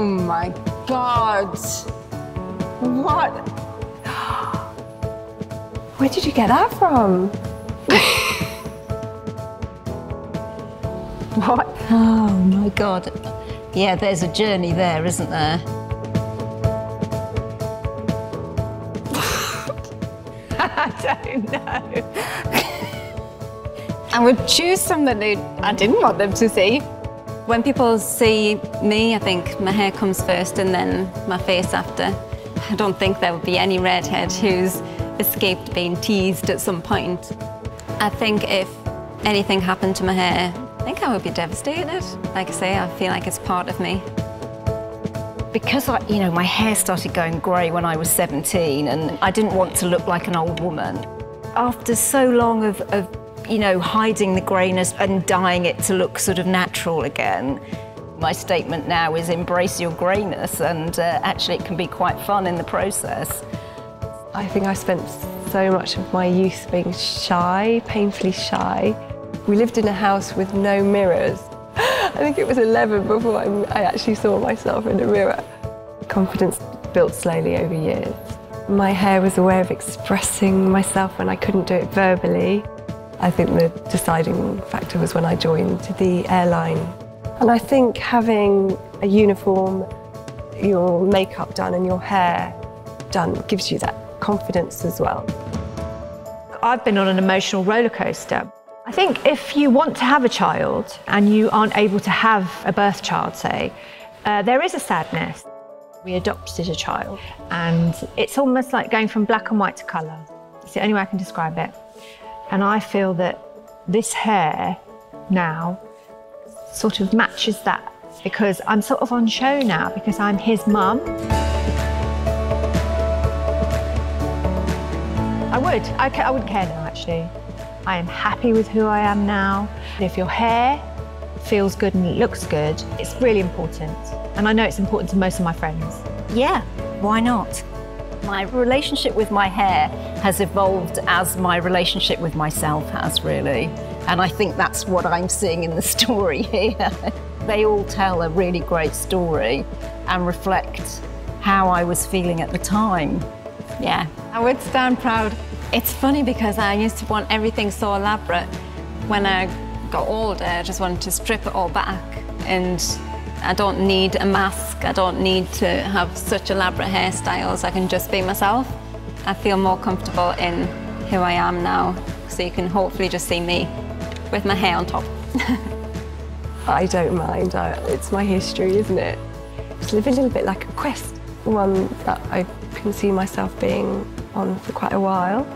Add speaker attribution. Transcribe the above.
Speaker 1: Oh my God. What? Where did you get that from? what?
Speaker 2: Oh my God. Yeah, there's a journey there, isn't there?
Speaker 1: I don't know. I would choose something that I didn't want them to see.
Speaker 3: When people see me, I think my hair comes first and then my face after. I don't think there would be any redhead who's escaped being teased at some point. I think if anything happened to my hair, I think I would be devastated. Like I say, I feel like it's part of me.
Speaker 2: Because I, you know, my hair started going grey when I was 17 and I didn't want to look like an old woman. After so long of, of you know, hiding the greyness and dyeing it to look sort of natural again, my statement now is embrace your greyness and uh, actually it can be quite fun in the process.
Speaker 1: I think I spent so much of my youth being shy, painfully shy. We lived in a house with no mirrors. I think it was 11 before I, I actually saw myself in a mirror. Confidence built slowly over years. My hair was a way of expressing myself when I couldn't do it verbally. I think the deciding factor was when I joined the airline. And I think having a uniform, your makeup done and your hair done gives you that confidence as well.
Speaker 4: I've been on an emotional roller coaster. I think if you want to have a child and you aren't able to have a birth child, say, uh, there is a sadness. We adopted a child, and it's almost like going from black and white to colour. It's the only way I can describe it. And I feel that this hair now sort of matches that because I'm sort of on show now because I'm his mum. I would. I, I wouldn't care now, actually. I am happy with who I am now. If your hair feels good and looks good, it's really important. And I know it's important to most of my friends.
Speaker 2: Yeah, why not? My relationship with my hair has evolved as my relationship with myself has, really. And I think that's what I'm seeing in the story here. they all tell a really great story and reflect how I was feeling at the time.
Speaker 3: Yeah, I would stand proud. It's funny because I used to want everything so elaborate. When I got older, I just wanted to strip it all back. And I don't need a mask. I don't need to have such elaborate hairstyles. I can just be myself. I feel more comfortable in who I am now. So you can hopefully just see me with my hair on top.
Speaker 1: I don't mind. I, it's my history, isn't it? Live a little bit like a quest, one that I can see myself being on for quite a while.